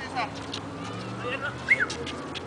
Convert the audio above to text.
先生。